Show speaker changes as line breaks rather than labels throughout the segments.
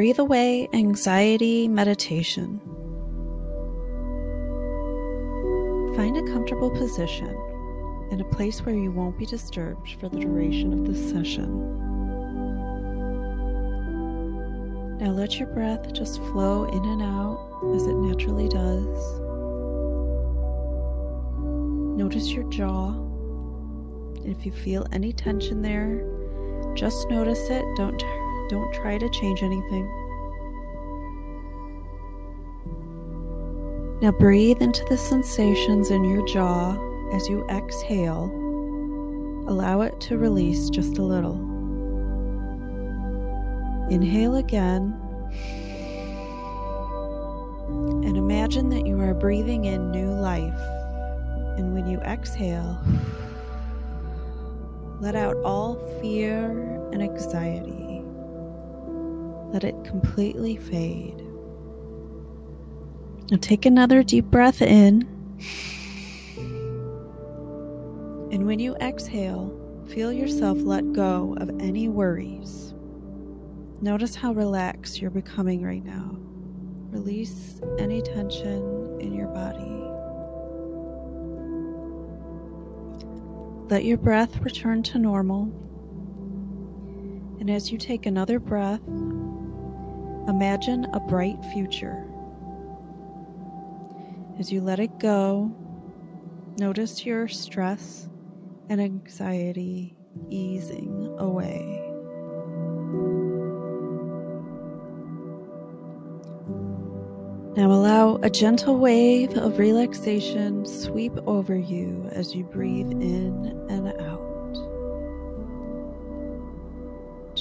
breathe away anxiety meditation. Find a comfortable position in a place where you won't be disturbed for the duration of this session. Now let your breath just flow in and out as it naturally does. Notice your jaw. If you feel any tension there, just notice it. Don't don't try to change anything. Now breathe into the sensations in your jaw as you exhale. Allow it to release just a little. Inhale again. And imagine that you are breathing in new life. And when you exhale, let out all fear and anxiety. Let it completely fade. Now take another deep breath in. And when you exhale, feel yourself let go of any worries. Notice how relaxed you're becoming right now. Release any tension in your body. Let your breath return to normal. And as you take another breath, Imagine a bright future. As you let it go, notice your stress and anxiety easing away. Now allow a gentle wave of relaxation sweep over you as you breathe in and out.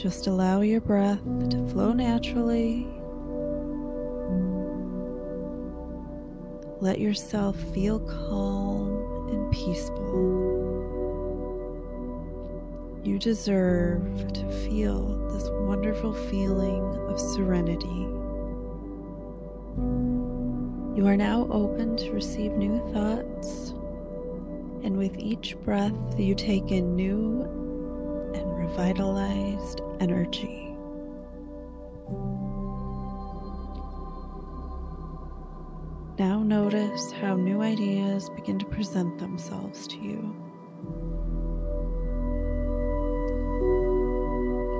Just allow your breath to flow naturally. Let yourself feel calm and peaceful. You deserve to feel this wonderful feeling of serenity. You are now open to receive new thoughts, and with each breath, you take in new revitalized energy. Now notice how new ideas begin to present themselves to you.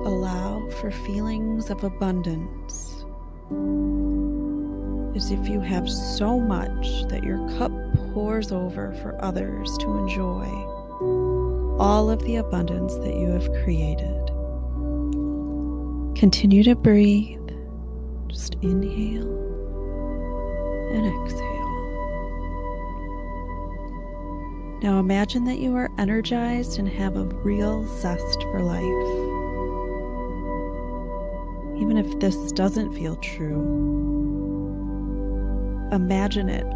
Allow for feelings of abundance, as if you have so much that your cup pours over for others to enjoy all of the abundance that you have created. Continue to breathe. Just inhale and exhale. Now imagine that you are energized and have a real zest for life. Even if this doesn't feel true, imagine it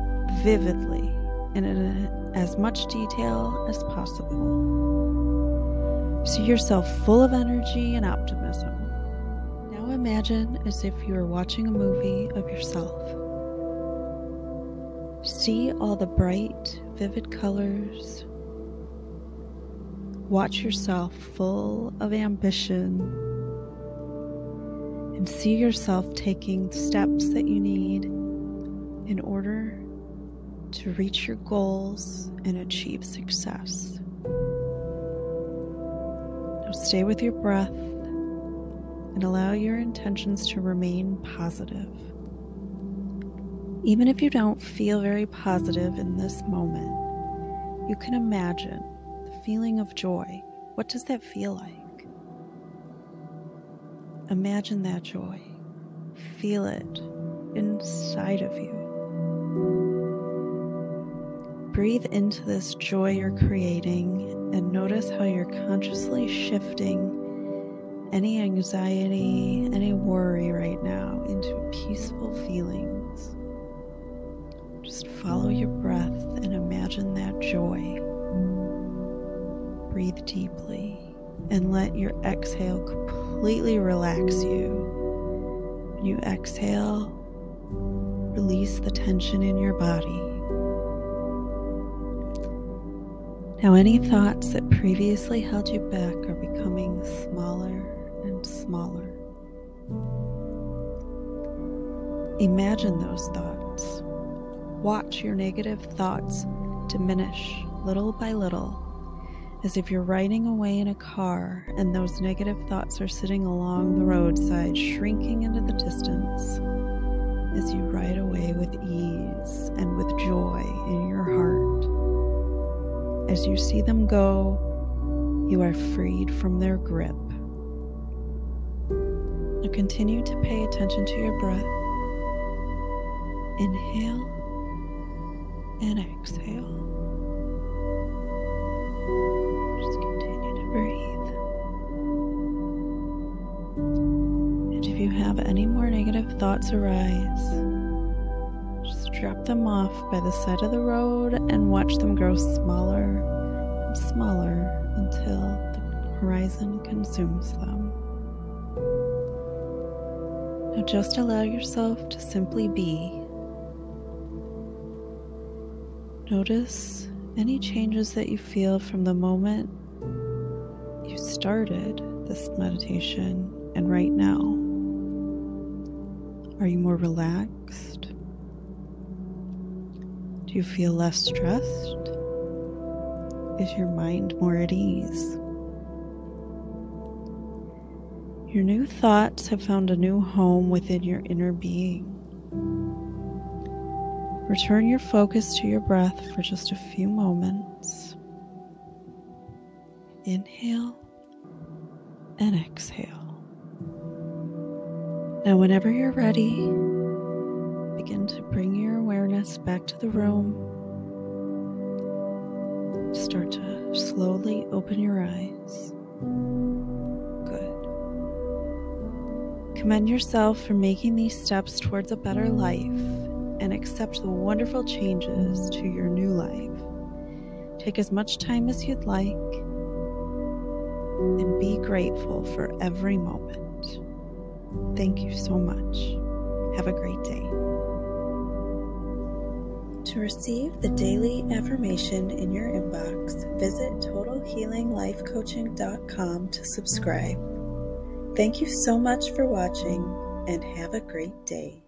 vividly and in as much detail as possible. See yourself full of energy and optimism Now imagine as if you are watching a movie of yourself. See all the bright, vivid colors. Watch yourself full of ambition. And see yourself taking steps that you need in order to reach your goals and achieve success. Now stay with your breath and allow your intentions to remain positive. Even if you don't feel very positive in this moment, you can imagine the feeling of joy. What does that feel like? Imagine that joy. Feel it inside of you. Breathe into this joy you're creating and notice how you're consciously shifting any anxiety, any worry right now into peaceful feelings. Just follow your breath and imagine that joy. Breathe deeply and let your exhale completely relax you. When you exhale, release the tension in your body. Now, any thoughts that previously held you back are becoming smaller and smaller. Imagine those thoughts. Watch your negative thoughts diminish little by little, as if you're riding away in a car and those negative thoughts are sitting along the roadside, shrinking into the distance as you ride away with ease and with joy in your heart. As you see them go, you are freed from their grip. Now continue to pay attention to your breath. Inhale and exhale. Just continue to breathe. And if you have any more negative thoughts arise, drop them off by the side of the road and watch them grow smaller and smaller until the horizon consumes them. Now just allow yourself to simply be. Notice any changes that you feel from the moment you started this meditation and right now. Are you more relaxed? Do you feel less stressed? Is your mind more at ease? Your new thoughts have found a new home within your inner being. Return your focus to your breath for just a few moments. Inhale and exhale. Now, whenever you're ready, begin to bring your awareness back to the room. Start to slowly open your eyes. Good. Commend yourself for making these steps towards a better life and accept the wonderful changes to your new life. Take as much time as you'd like and be grateful for every moment. Thank you so much. Have a great day. To receive the daily affirmation in your inbox, visit totalhealinglifecoaching.com to subscribe. Thank you so much for watching and have a great day.